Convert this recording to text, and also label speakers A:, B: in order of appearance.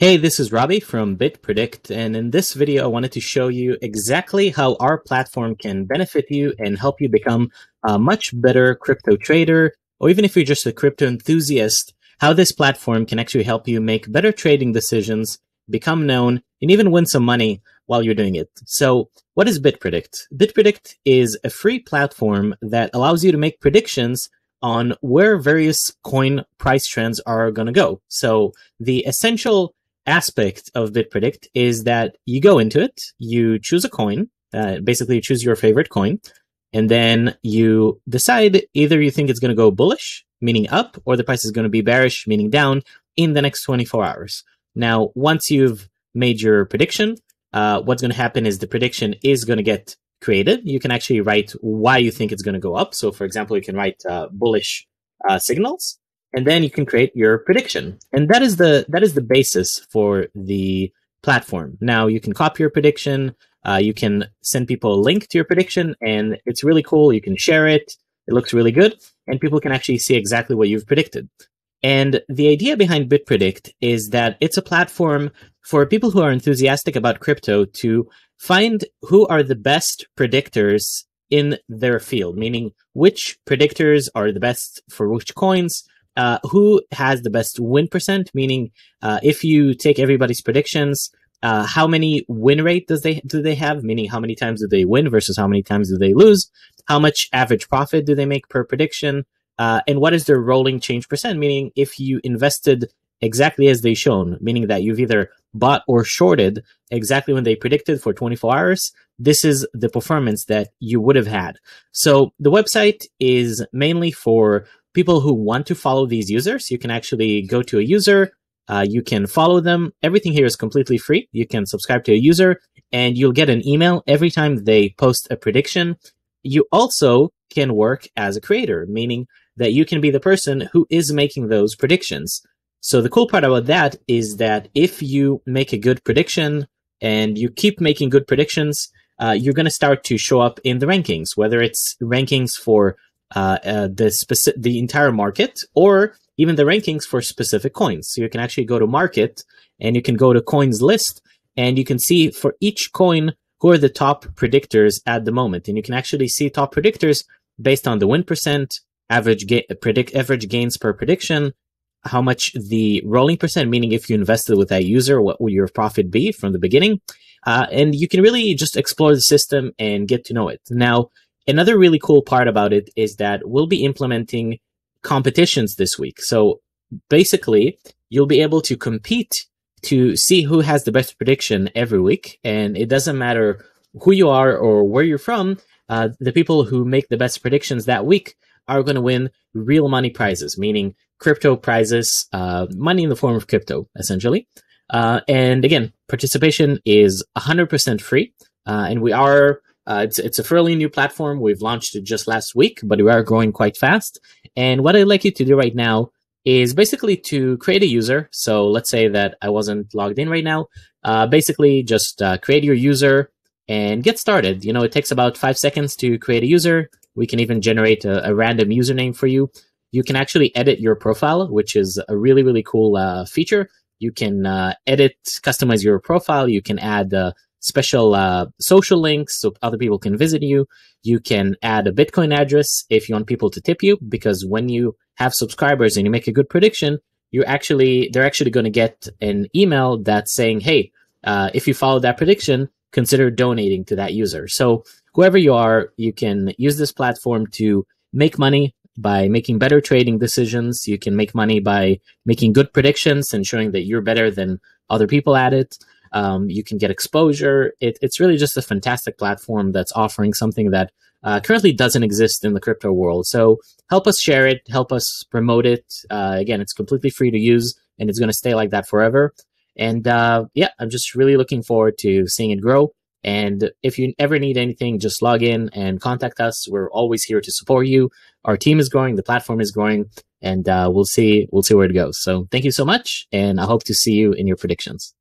A: Hey, this is Robby from BitPredict, and in this video, I wanted to show you exactly how our platform can benefit you and help you become a much better crypto trader, or even if you're just a crypto enthusiast, how this platform can actually help you make better trading decisions, become known, and even win some money while you're doing it. So what is BitPredict? BitPredict is a free platform that allows you to make predictions on where various coin price trends are going to go. So the essential aspect of BitPredict is that you go into it, you choose a coin, uh, basically you choose your favorite coin, and then you decide either you think it's going to go bullish, meaning up, or the price is going to be bearish, meaning down, in the next 24 hours. Now, once you've made your prediction, uh, what's going to happen is the prediction is going to get created. You can actually write why you think it's going to go up. So, for example, you can write uh, bullish uh, signals and then you can create your prediction. And that is the that is the basis for the platform. Now you can copy your prediction. Uh, you can send people a link to your prediction, and it's really cool. You can share it. It looks really good, and people can actually see exactly what you've predicted. And the idea behind BitPredict is that it's a platform for people who are enthusiastic about crypto to find who are the best predictors in their field, meaning which predictors are the best for which coins, uh, who has the best win percent? Meaning, uh, if you take everybody's predictions, uh, how many win rate does they do they have? Meaning, how many times do they win versus how many times do they lose? How much average profit do they make per prediction? Uh, and what is their rolling change percent? Meaning, if you invested exactly as they shown, meaning that you've either bought or shorted exactly when they predicted for 24 hours, this is the performance that you would have had. So the website is mainly for people who want to follow these users. You can actually go to a user, uh, you can follow them. Everything here is completely free. You can subscribe to a user and you'll get an email every time they post a prediction. You also can work as a creator, meaning that you can be the person who is making those predictions. So the cool part about that is that if you make a good prediction and you keep making good predictions, uh, you're going to start to show up in the rankings, whether it's rankings for uh, uh, the specific the entire market or even the rankings for specific coins. So you can actually go to market and you can go to coins list and you can see for each coin who are the top predictors at the moment. And you can actually see top predictors based on the win percent, average ga- predict average gains per prediction, how much the rolling percent, meaning if you invested with that user, what will your profit be from the beginning? Uh, and you can really just explore the system and get to know it. Now, Another really cool part about it is that we'll be implementing competitions this week. So basically, you'll be able to compete to see who has the best prediction every week. And it doesn't matter who you are or where you're from, uh, the people who make the best predictions that week are going to win real money prizes, meaning crypto prizes, uh, money in the form of crypto, essentially. Uh, and again, participation is 100% free. Uh, and we are uh, it's it's a fairly new platform. We've launched it just last week, but we are growing quite fast. And what I'd like you to do right now is basically to create a user. So let's say that I wasn't logged in right now. Uh, basically, just uh, create your user and get started. You know, it takes about five seconds to create a user. We can even generate a, a random username for you. You can actually edit your profile, which is a really really cool uh, feature. You can uh, edit, customize your profile. You can add uh, special uh, social links so other people can visit you. You can add a Bitcoin address if you want people to tip you, because when you have subscribers and you make a good prediction, you actually they're actually going to get an email that's saying, "Hey, uh, if you follow that prediction, consider donating to that user." So whoever you are, you can use this platform to make money by making better trading decisions. You can make money by making good predictions and showing that you're better than other people at it. Um, you can get exposure. It, it's really just a fantastic platform that's offering something that uh, currently doesn't exist in the crypto world. So help us share it, help us promote it. Uh, again, it's completely free to use and it's going to stay like that forever. And uh, yeah, I'm just really looking forward to seeing it grow. And if you ever need anything, just log in and contact us. We're always here to support you. Our team is growing, the platform is growing, and uh, we'll see we'll see where it goes. So thank you so much, and I hope to see you in your predictions.